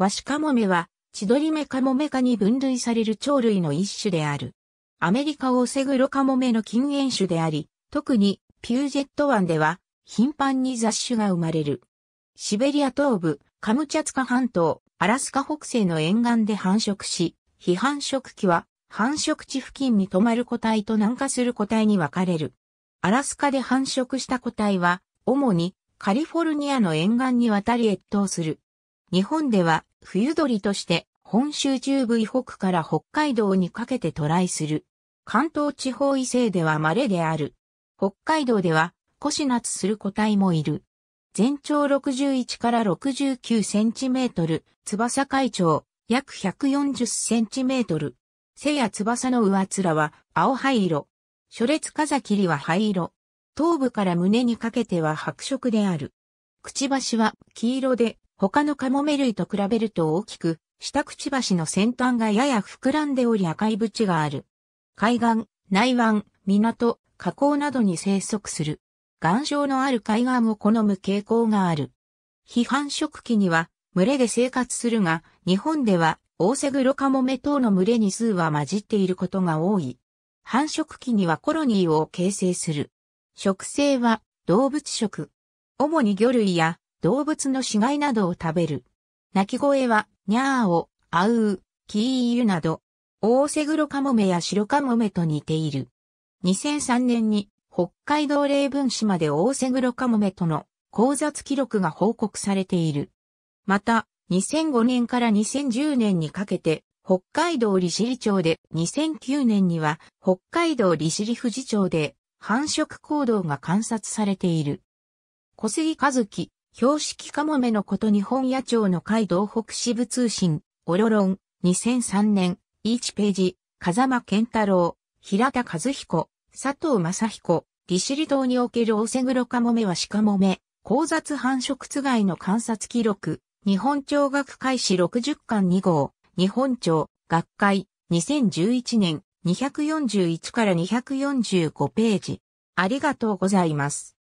ワシカモメは、チドリメカモメ科に分類される鳥類の一種である。アメリカオオセグロカモメの近縁種であり、特にピュージェット湾では頻繁に雑種が生まれる。シベリア東部、カムチャツカ半島、アラスカ北西の沿岸で繁殖し、非繁殖期は繁殖地付近に止まる個体と南下する個体に分かれる。アラスカで繁殖した個体は、主にカリフォルニアの沿岸に渡り越冬する。日本では冬鳥として本州中部以北から北海道にかけて渡来する。関東地方異性では稀である。北海道では、腰夏する個体もいる。全長61から69センチメートル、翼海長、約140センチメートル。背や翼の上面は青灰色。初列風切りは灰色。頭部から胸にかけては白色である。くちばしは黄色で、他のカモメ類と比べると大きく、下くちばしの先端がやや膨らんでおり赤い縁がある。海岸、内湾、港、河口などに生息する。岩礁のある海岸を好む傾向がある。非繁殖期には群れで生活するが、日本ではオーセグロカモメ等の群れに数は混じっていることが多い。繁殖期にはコロニーを形成する。食性は動物食。主に魚類や動物の死骸などを食べる。鳴き声は、にゃーお、あうう、キーユなど、大瀬黒カモメや白カモメと似ている。2003年に北海道霊文島で大瀬黒カモメとの交雑記録が報告されている。また、2005年から2010年にかけて北海道利尻町で2009年には北海道利尻富士町で繁殖行動が観察されている。小杉和樹、標識カモメのこと日本野鳥の会道北支部通信、オロロン、2003年、1ページ、風間健太郎、平田和彦、佐藤正彦、利尻島におけるオセグロカモメはシカモメ、交雑繁殖つがいの観察記録、日本鳥学会史60巻2号、日本鳥、学会、2011年、241から245ページ。ありがとうございます。